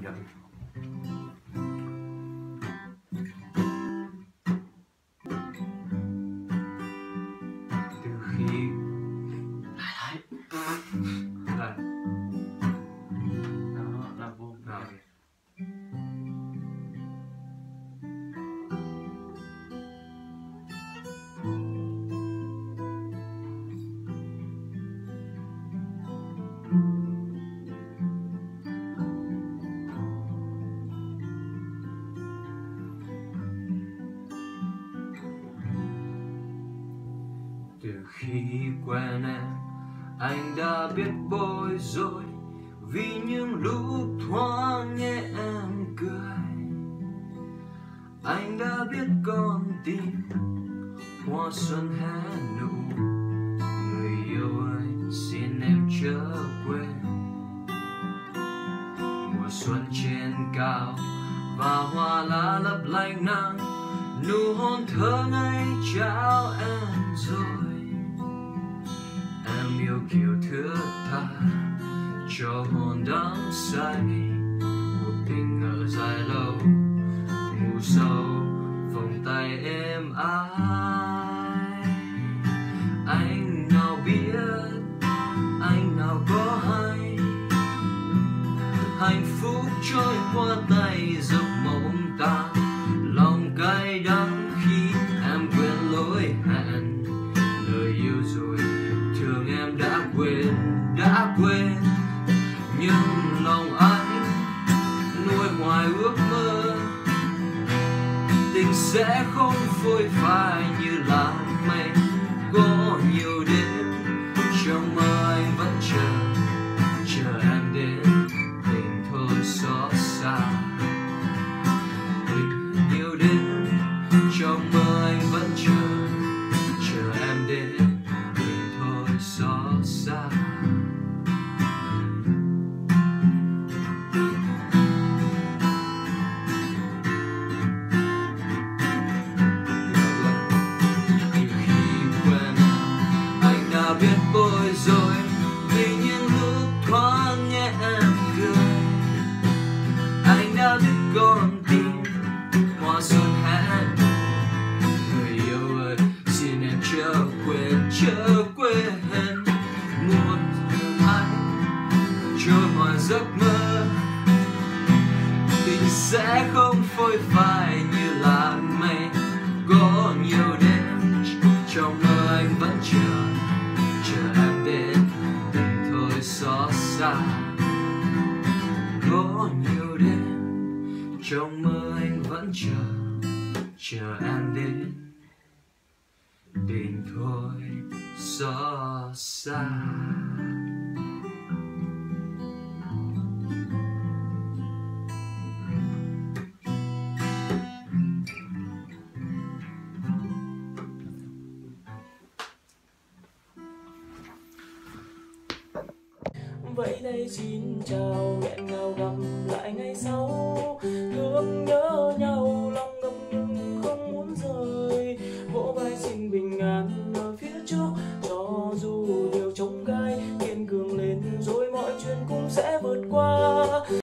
Dạ. từ từ khi quen em, anh đã biết bối rối vì những lúc thoáng nghe em cười. Anh đã biết con tim hoa xuân hé nụ. Người yêu ơi, xin em chớ quên. Mùa xuân trên cao và hoa lá lấp lánh nắng, nụ hôn thơ ngây trao em rồi yêu kiều thứ tha, cho hồn đắm say, một tình ngỡ dài lâu, ngủ sâu, vòng tay em ái. Anh nào biết, anh nào có hay, hạnh phúc trôi qua tay dòng sẽ không phôi phai như là giấc mơ. Tình sẽ không phôi phai như làn mây. Có nhiều đêm trong mơ anh vẫn chờ chờ em đến tình thôi xót xa. Có nhiều đêm trong mơ anh vẫn chờ chờ em đến tình thôi xót xa. Vẫy tay xin chào hẹn nào gặp lại ngày sau.